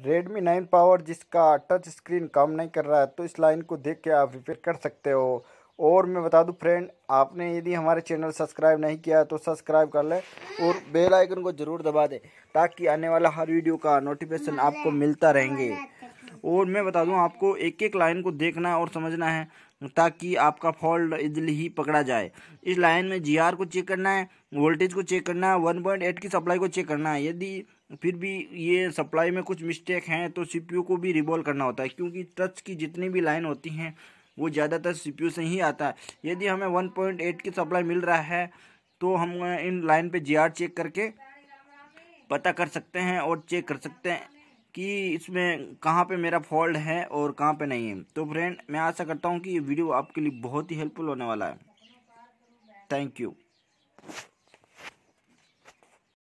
Redmi nine power जिसका touch screen काम नहीं कर रहा है तो इस लाइन को देख के आप रिपेयर कर सकते हो। और मैं बता दूँ फ्रेंड आपने यदि हमारे चैनल सब्सक्राइब नहीं किया तो सब्सक्राइब कर लें और बेल आइकन को ज़रूर दबा दें, ताकि आने वाला हर वीडियो का नोटिफिकेशन आपको मिलता रहेंगे। और मैं बता दूँ, आपको एक एक लाइन को देखना है और समझना है, ताकि आपका फॉल्ट इजली ही पकड़ा जाए। इस लाइन में जीआर को चेक करना है, वोल्टेज को चेक करना है, वन पॉइंट एट की सप्लाई को चेक करना है। यदि फिर भी ये सप्लाई में कुछ मिस्टेक हैं तो सीपीयू को भी रिवॉल्व करना होता है, क्योंकि टच की जितनी भी लाइन होती हैं, वो ज़्यादातर सीपीयू से ही आता है। यदि हमें वन पॉइंट एट की सप्लाई मिल रहा है तो हम इन लाइन पे जीआर चेक करके पता कर सकते हैं और चेक कर सकते हैं। कि इसमें कहाँ पे मेरा फॉल्ट है और कहाँ पे नहीं है। तो फ्रेंड मैं आशा करता हूँ कि ये वीडियो आपके लिए बहुत ही हेल्पफुल होने वाला है। Thank you